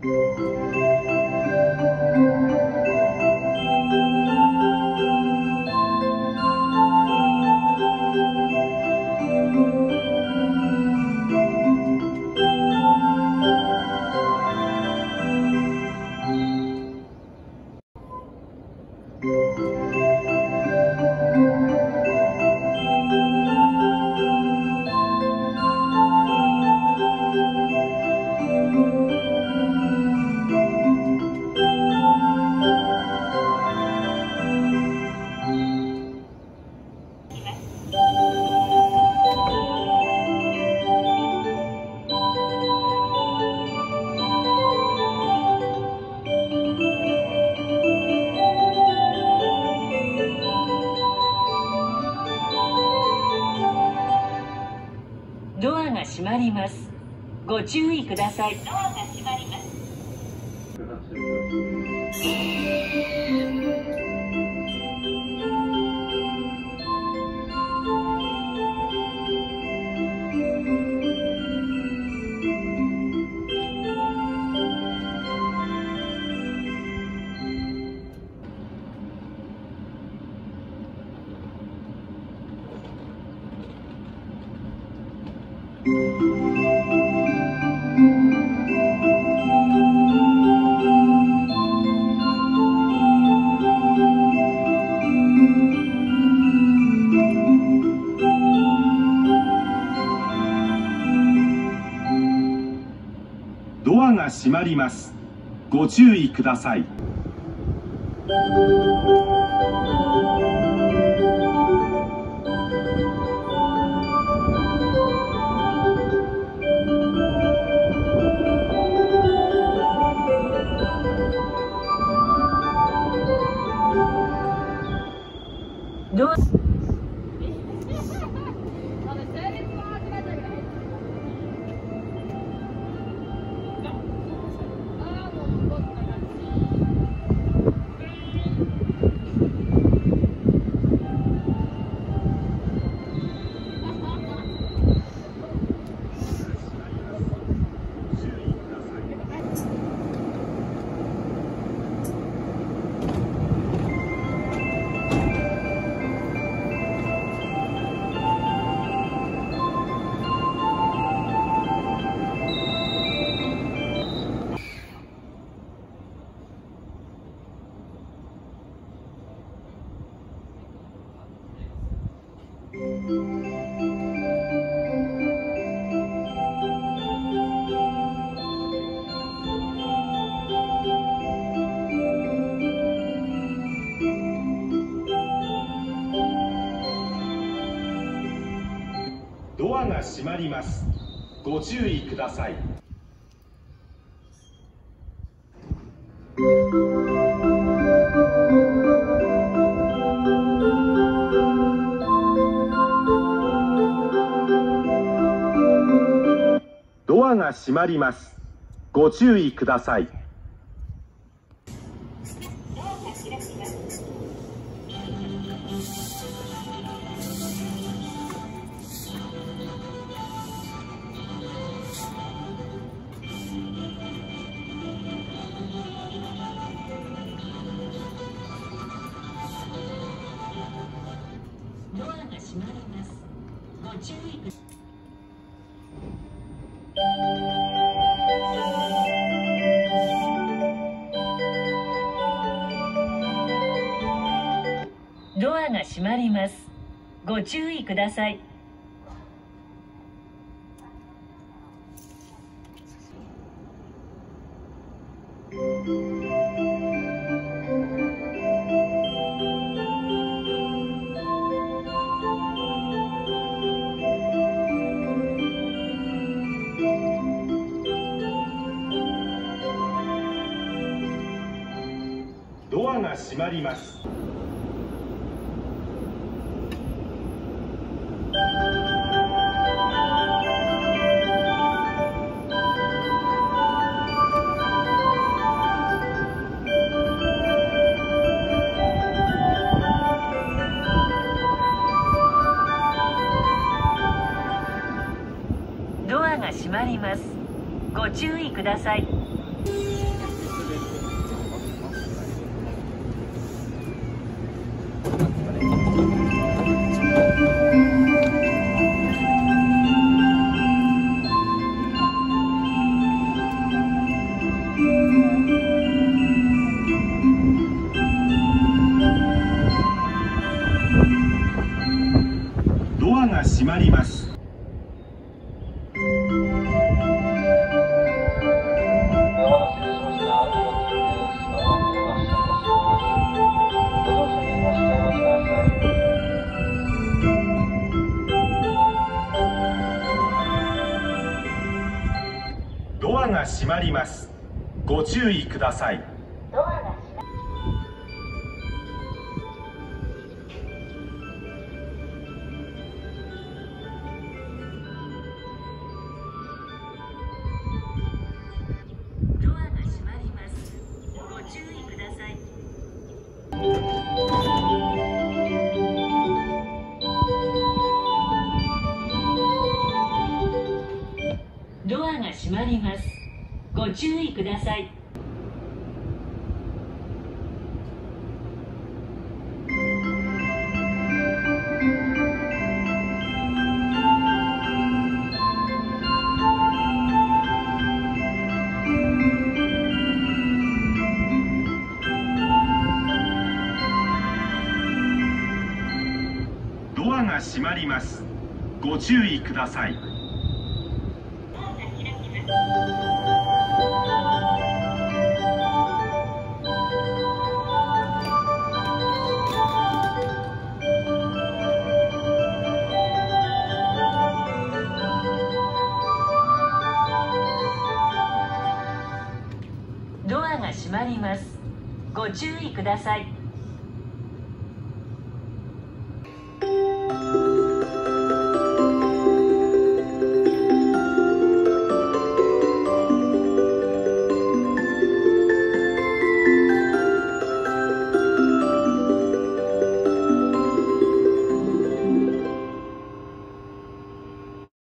Música ドアが閉まります。ご注意ください。ドアが閉まります。ドアが閉まります。ご注意ください。ドドアが閉まります。ご注意ください。閉まります。ご注意ください。ドアが閉まります。ご注意ください。が閉まります。ドアが閉まります。ご注意ください。まります。ドアが閉まります。ご注意ください。ご注意ください。ドアが閉まります。ご注意ください。が閉まります。ご注意ください。